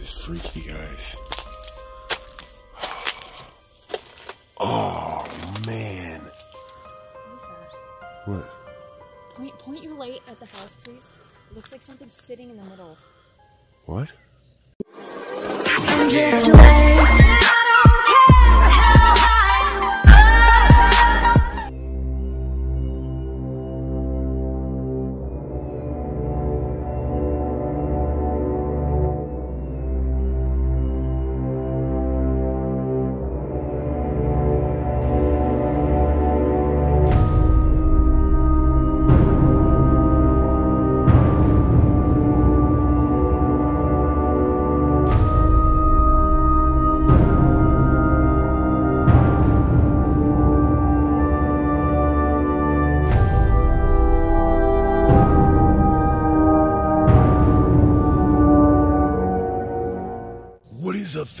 is freaky, guys. Oh, man. What is that? What? Point, point your light at the house, please. It looks like something's sitting in the middle. What?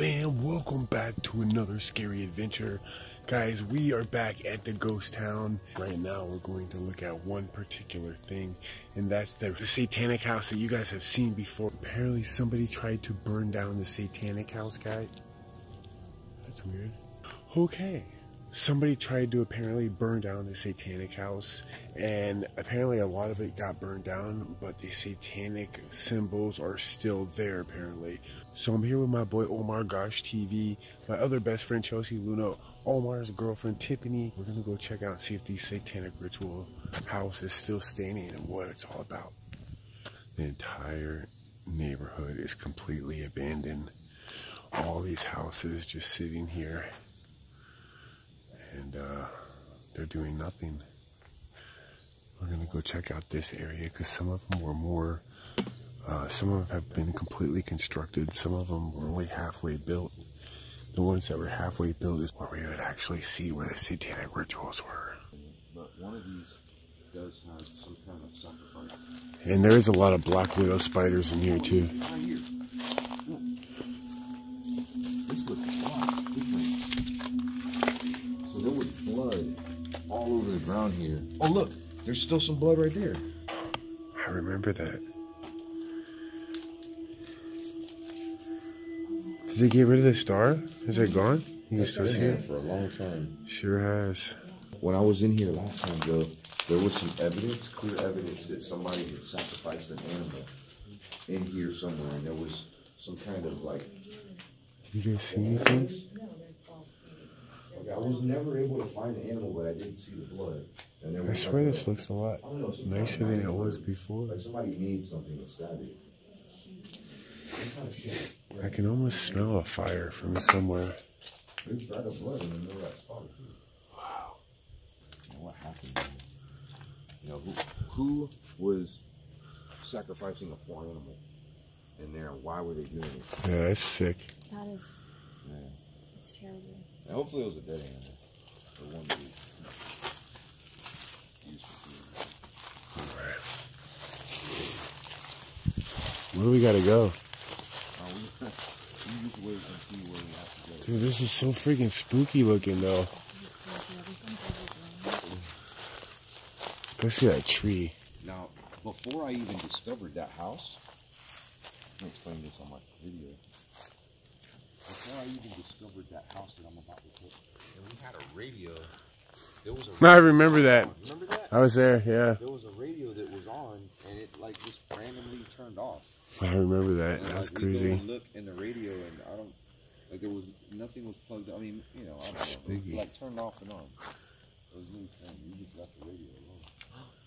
Fam? Welcome back to another scary adventure. Guys, we are back at the ghost town. Right now, we're going to look at one particular thing, and that's the, the satanic house that you guys have seen before. Apparently, somebody tried to burn down the satanic house, guys. That's weird. Okay. Somebody tried to apparently burn down the satanic house, and apparently a lot of it got burned down, but the satanic symbols are still there, apparently. So I'm here with my boy Omar Gosh TV, my other best friend Chelsea Luna, Omar's girlfriend Tiphanie. We're gonna go check out and see if the satanic ritual house is still standing and what it's all about. The entire neighborhood is completely abandoned. All these houses just sitting here and uh, they're doing nothing. We're gonna go check out this area because some of them were more, uh, some of them have been completely constructed. Some of them were only halfway built. The ones that were halfway built is where we would actually see where the satanic rituals were. but one of these does have some kind of sacrifice. And there is a lot of black widow spiders in here too. Right here. Look. This looks all over the ground here. Oh look, there's still some blood right there. I remember that. Did they get rid of the star? Is it gone? You can still see it? for a long time. Sure has. When I was in here last time, Joe, there was some evidence, clear evidence that somebody had sacrificed an animal in here somewhere, and there was some kind of like You guys see anything? Okay, I was never able to find the animal, but I did see the blood. And there I was swear this a- looks a lot I don't know, nicer than it was before. Like somebody made something and stabbed it. Kind of shit. I can almost smell a fire from somewhere. There's dried blood in the middle of that spot too. Wow. what happened? man? You know, who, who was sacrificing a poor animal in there? Why were they doing it? Yeah, that's sick. That is, Yeah. it's terrible. And hopefully it was a dead animal. Or one that was used for food. Where do we gotta go? Oh, we, we just wait and see where we have to go. Dude, this is so freaking spooky looking though. Especially that tree. Now, before I even discovered that house, let me explain this on my video. Before I even discovered that house that I'm about to take, and we had a radio. There was a I remember that. Remember that? I was there, yeah. There was a radio that was on, and it like just randomly turned off. I remember that. And, That's like, crazy. and look in the radio, and I don't like there was nothing was plugged. I mean, you know, I don't know. It Spooky. like turned off and on. It was really strange. We just left the radio alone.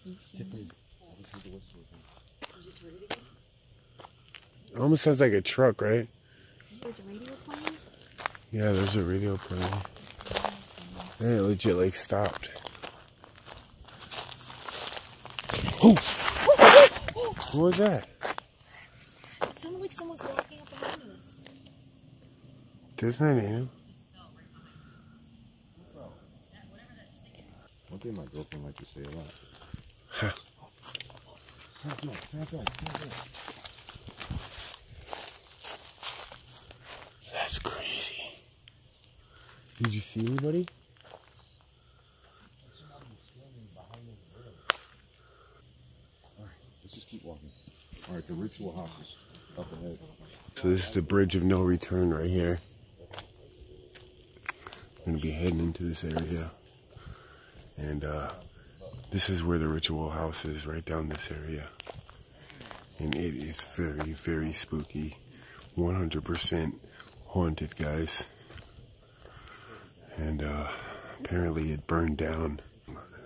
You see that? It almost sounds like a truck, right? There's a radio playing? Yeah, there's a radio playing. And it legit like stopped. Oh! What was that? It sounded like someone was walking up behind us. Doesn't that him? One thing my girlfriend likes to say a lot. Huh. That's crazy. Did you see anybody? Alright, let's just keep walking. Alright, the ritual houses. Up ahead. So this is the bridge of no return right here. I'm gonna be heading into this area. And uh, this is where the ritual house is, right down this area. And it is very, very spooky. 100% haunted, guys. And uh, apparently it burned down.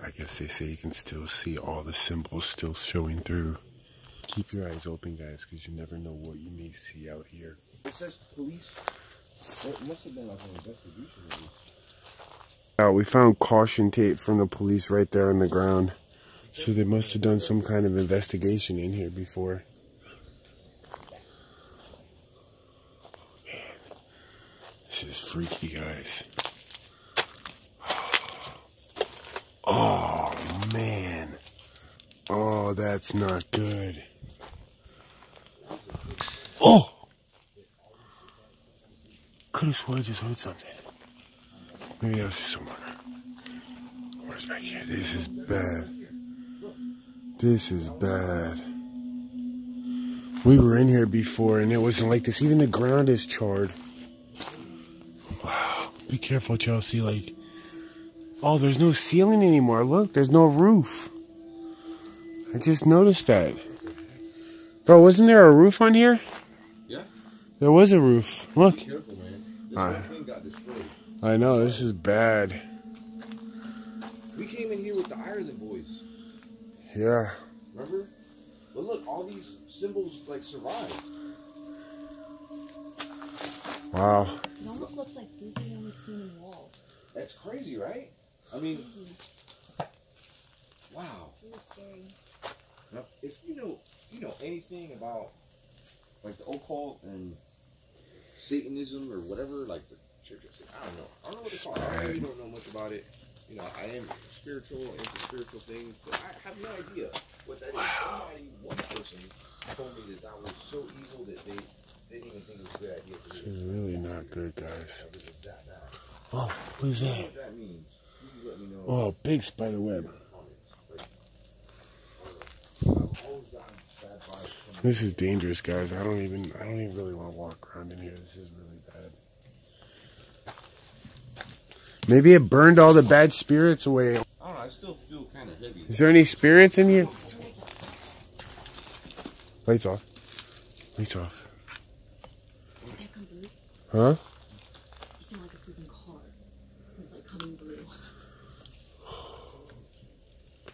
I guess they say you can still see all the symbols still showing through. Keep your eyes open, guys, because you never know what you may see out here. It says police. It must have been like an investigation. at. Uh, we found caution tape from the police right there on the ground. So they must have done some kind of investigation in here before. Man, this is freaky, guys. Oh, man. Oh, that's not good. Oh! Could have swore I just heard something. Maybe that was just murder. What's back here? This is bad. This is bad. We were in here before and it wasn't like this. Even the ground is charred. Wow. Be careful, Chelsea. Like, oh, there's no ceiling anymore. Look, there's no roof. I just noticed that. Bro, wasn't there a roof on here? Yeah. There was a roof. Look. Careful, man. This Alright. whole thing got destroyed. I know, this is bad. We came in here with the Ireland boys. Yeah. Remember? But look, all these symbols like survived. Wow. It almost looks like these are the only seen in walls. That's crazy, right? I mean, Crazy. wow. Really scary. Now, if you know, if you know anything about like the occult and Satanism or whatever, like the Church of Satan, I don't know. I don't know what it's called. I really don't know much about it. You know, I am spiritual, into spiritual things, but I have no idea what that is. Somebody, one person, told me that that was so evil that they didn't even think it was a good idea This is really not good, guys. It was that. Oh, who's I that? that means. You can let me know. Oh, big spider web. This is dangerous, guys. I don't even, I don't even really want to walk around in here. This is really bad. Maybe it burned all the bad spirits away. I don't know. I still feel kind of heavy. Is there any spirits in here? Lights off. Lights off. That come through? Huh? It sounded like a freaking car. It was like coming through.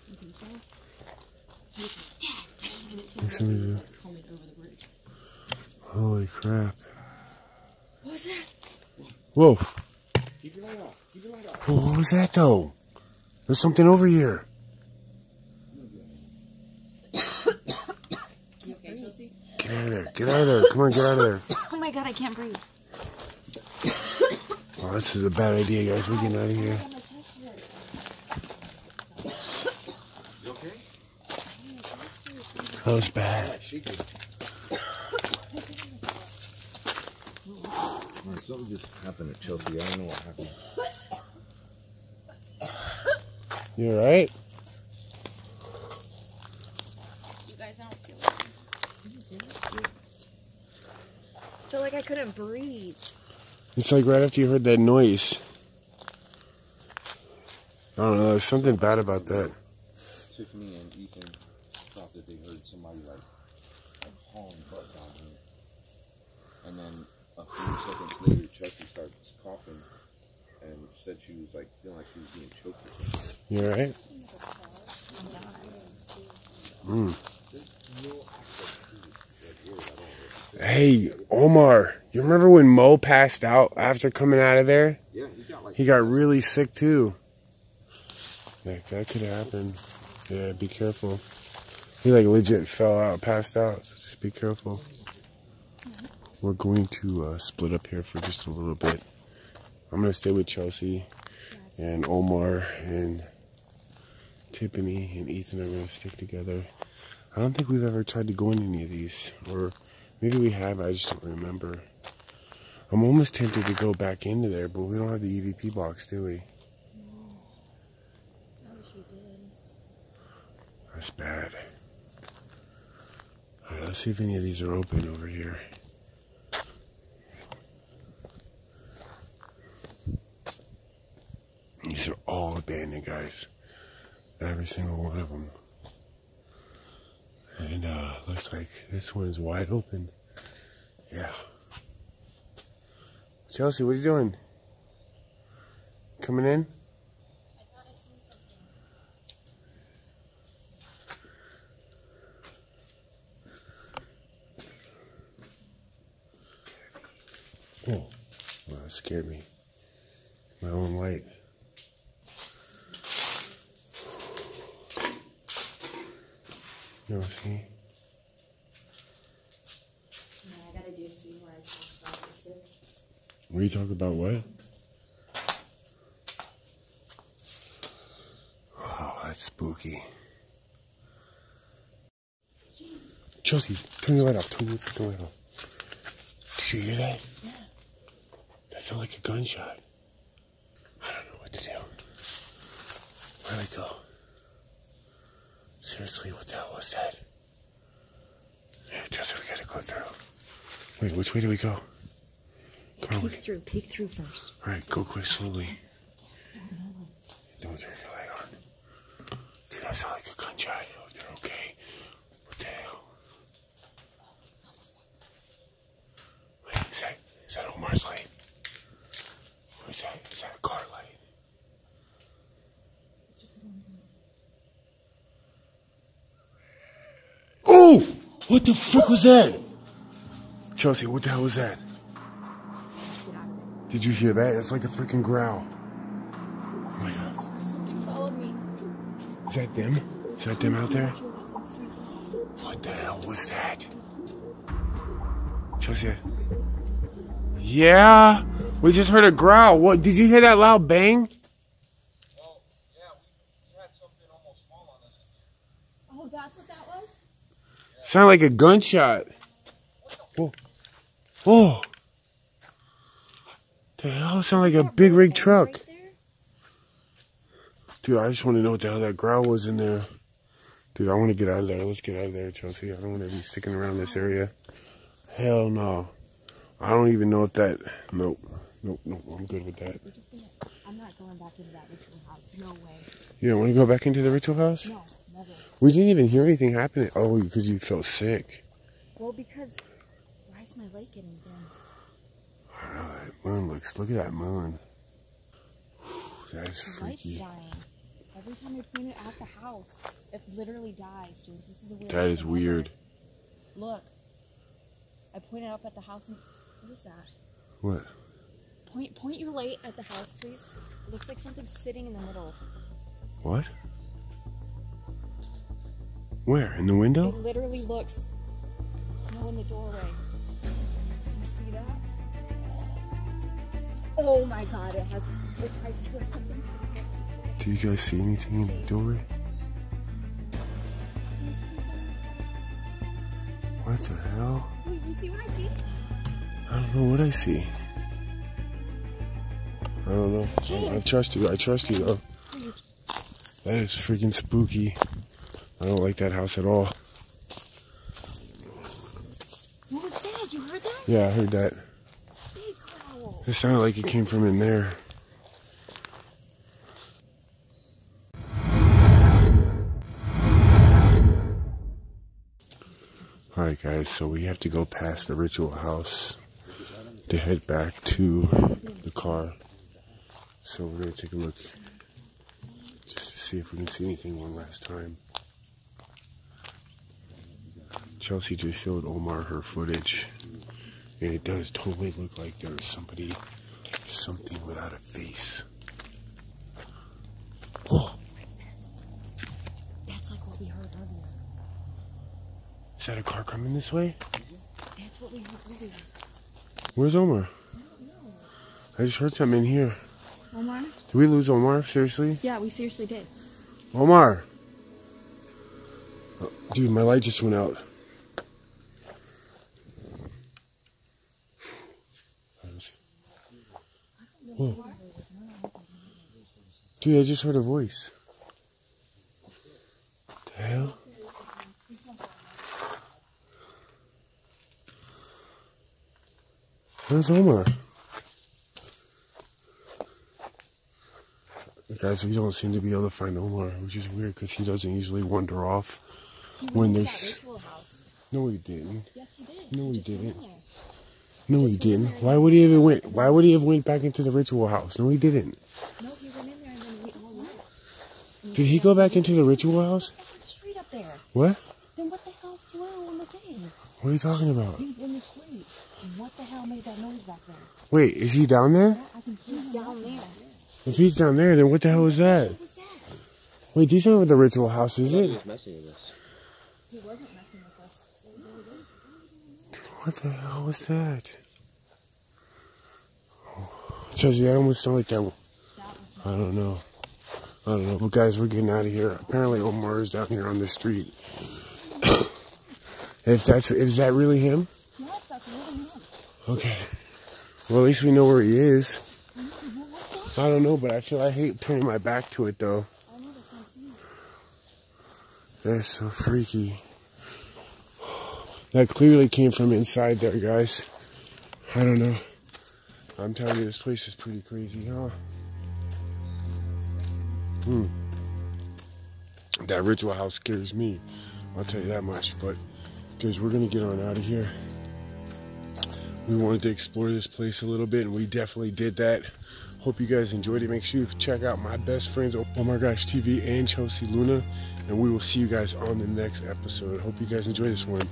You think so? He was like, Dad! And it sounded Listen like to he was the- like coming over the bridge. Holy crap. What was that? Whoa. Keep your light off. Keep your light off. Whoa, What was that though? There's something over here. You okay, Chelsea? Get out of there. Get out of there. Come on, get out of there. Oh my god, I can't breathe. Oh, this is a bad idea, guys. We're getting out of here. Oh, my chest hurts. You okay? That was bad. Yeah, shaking. Alright, something just happened at Chelsea. I don't know what happened. You alright? You guys don't feel it. I felt like I couldn't breathe. It's like right after you heard that noise. I don't know. There's something bad about that. Tiphanie and Ethan that they heard somebody like, like hauling butt down here. And then a few seconds later, Chelsea starts coughing and said she was like feeling like she was being choked or something. You alright? Mm. Hey, Omar. You remember when Mo passed out after coming out of there? Yeah, he got like He got really sick too. Like that could happen. Yeah, be careful. He like legit fell out, passed out. So just be careful. We're going to uh, split up here for just a little bit. I'm gonna stay with Chelsea and Omar and Tiphanie and Ethan are gonna stick together. I don't think we've ever tried to go in any of these, or maybe we have. I just don't remember. I'm almost tempted to go back into there, but we don't have the EVP box, do we? I wish we did. That's bad. Let's see if any of these are open over here. These are all abandoned, guys. Every single one of them. And uh, looks like this one's wide open. Yeah. Chelsea, what are you doing? Coming in? Oh, well, that scared me. My own light. You know, see? I gotta do a scene where I talk about the sick. Talk about what? Oh, that's spooky. Chelsea, turn your light off. Turn freaking light off. Did you hear that? Yeah. Like a gunshot. I don't know what to do. Where'd I go? Seriously, what the hell was that? Yeah, Chelsea, we gotta go through. Wait, which way do we go? Come on, Peek through, peek through first. Alright, go quick, slowly. Don't turn your light on. Dude, that sounded like a gunshot. Oh, they're okay. What the hell? Wait, is that, is that Omar's light? Or is that, is that a car light? Oh! What the fuck was that? Chelsea, what the hell was that? Did you hear that? It's like a freaking growl. Oh. Is that them? Is that them out there? What the hell was that? Chelsea. Yeah, we just heard a growl. What? Did you hear that loud bang? Oh, that's what that was? Sounded like a gunshot. Whoa. Whoa. The hell? It sounded like a big rig truck. Dude, I just want to know what the hell that growl was in there. Dude, I want to get out of there. Let's get out of there, Chelsea. I don't want to be sticking around this area. Hell no. I don't even know if that. Nope. Nope, nope. I'm good with that. We're just gonna. I'm not going back into that ritual house. No way. You don't want to go back into the ritual house? No. We didn't even hear anything happening. Oh, because you felt sick. Well, because. Why is my light getting dim? I don't know. That moon looks. Look at that moon. That is The light's freaky. dying. Every time I point it at the house, it literally dies, James. This is the weirdest That is ever. weird. Look. I pointed up at the house and. What is that? What? Point point your light at the house, please. It looks like something's sitting in the middle. What? Where? In the window? It literally looks. No, in the doorway. You see that? Oh my god, it has. It, I swear something's. Do you guys see anything in the doorway? What the hell? Wait, you see what I see? I don't know what I see. I don't know. I, I trust you. I trust you though. That is freaking spooky. I don't like that house at all. What was that? You heard that? Yeah, I heard that. It sounded like it came from in there. Alright guys, so we have to go past the ritual house to head back to the car. So we're gonna take a look just to see if we can see anything one last time. Chelsea just showed Omar her footage. And it does totally look like there's somebody, something without a face. Oh, That's like what we heard earlier. is that a car coming this way? That's what we heard earlier. Where's Omar? I just heard something in here. Omar? Did we lose Omar? Seriously? Yeah, we seriously did. Omar! Dude, my light just went out. Dude, I just heard a voice. What the hell? Where's Omar? Guys, we don't seem to be able to find Omar, which is weird because he doesn't usually wander off he when there's. No, he didn't. No, he, didn't. No, he, he didn't. Why would he even went? Why would he have went back into the ritual house? No, he didn't. Did he go back into the ritual house? What the street up there? What? Then what the hell flew on the thing? What are you talking about? He's in the street. What the hell made that noise back there? Wait, is he down there? I can hear He's down there. If he's down there, then what the hell was that? What was that? Wait, these aren't the ritual house, is He it? was messing with us. He wasn't messing with us. What the hell was that? Oh, Chelsea, that almost sounded like that. one. I don't know. I don't know. But guys, we're getting out of here. Apparently, Omar is down here on the street. if that's is that really him? Yes, that's really him. Okay. Well, at least we know where he is. I don't know, but I feel I hate turning my back to it though. That's so freaky. That clearly came from inside there, guys. I don't know. I'm telling you, this place is pretty crazy, huh? Hmm. That ritual house scares me. I'll tell you that much. But, guys, we're to get on out of here. We wanted to explore this place a little bit, and we definitely did that. Hope you guys enjoyed it. Make sure you check out my best friends, Oh My Gosh TV and Chelsea Luna. And we will see you guys on the next episode. Hope you guys enjoy this one.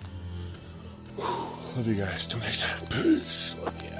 Love you guys. Till next time. Peace. Love ya.